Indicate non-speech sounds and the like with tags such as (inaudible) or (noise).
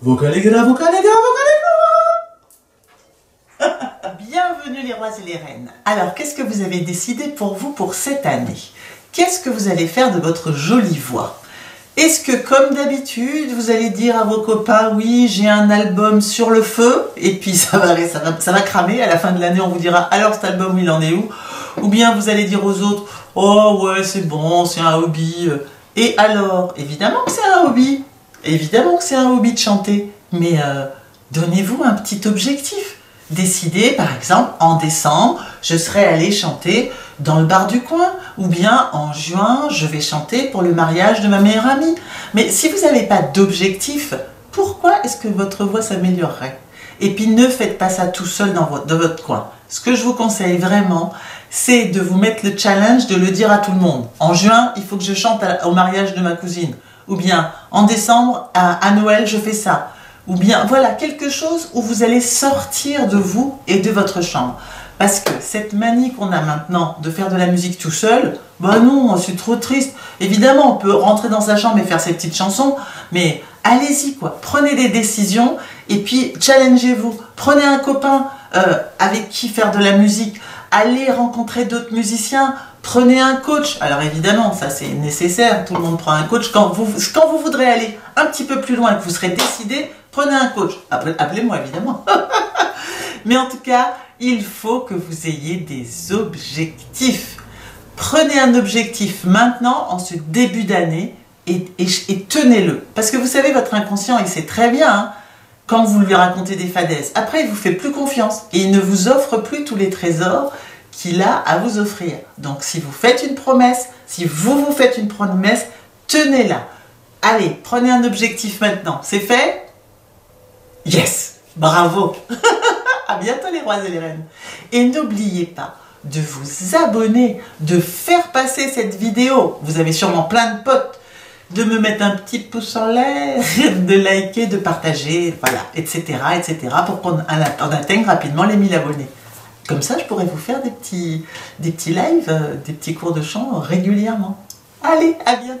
Vocal (laughs) Bienvenue les rois et les reines. Alors, qu'est-ce que vous avez décidé pour vous pour cette année? Qu'est-ce que vous allez faire de votre jolie voix? Est-ce que, comme d'habitude, vous allez dire à vos copains, oui, j'ai un album sur le feu, et puis ça va, cramer, à la fin de l'année, on vous dira, alors cet album, il en est où? Ou bien vous allez dire aux autres, oh ouais, c'est bon, c'est un hobby. Et alors, évidemment que c'est un hobby, évidemment que c'est un hobby de chanter, mais euh, donnez-vous un petit objectif. Décidez, par exemple, en décembre, je serai allé chanter dans le bar du coin, ou bien en juin, je vais chanter pour le mariage de ma meilleure amie. Mais si vous n'avez pas d'objectif, pourquoi est-ce que votre voix s'améliorerait? Et puis ne faites pas ça tout seul dans votre coin. Ce que je vous conseille vraiment, c'est de vous mettre le challenge de le dire à tout le monde. En juin, il faut que je chante au mariage de ma cousine. Ou bien en décembre, à Noël, je fais ça ou bien voilà quelque chose où vous allez sortir de vous et de votre chambre. Parce que cette manie qu'on a maintenant de faire de la musique tout seul, bah non, c'est trop triste. Évidemment, on peut rentrer dans sa chambre et faire ses petites chansons, mais allez-y quoi, prenez des décisions et puis challengez-vous. Prenez un copain euh, avec qui faire de la musique, allez rencontrer d'autres musiciens, prenez un coach. Alors évidemment, ça c'est nécessaire, tout le monde prend un coach. Quand vous, quand vous voudrez aller un petit peu plus loin, que vous serez décidé, Prenez un coach. Appelez-moi évidemment. (laughs) Mais en tout cas, il faut que vous ayez des objectifs. Prenez un objectif maintenant, en ce début d'année, et, tenez-le. Parce que vous savez, votre inconscient, il sait très bien hein, quand vous lui racontez des fadaises. Après, il vous fait plus confiance et il ne vous offre plus tous les trésors qu'il a à vous offrir. Donc, si vous faites une promesse, si vous vous faites une promesse, tenez-la. Allez, prenez un objectif maintenant. C'est fait Yes Bravo (laughs) À bientôt les rois et les reines Et n'oubliez pas de vous abonner, de faire passer cette vidéo. Vous avez sûrement plein de potes. De me mettre un petit pouce en l'air, (laughs) de liker, de partager, voilà, etc., etc., pour qu'on atteigne rapidement les 1000 abonnés. Comme ça, je pourrais vous faire des petits, des lives, euh, des petits cours de chant régulièrement. Allez, à bientôt.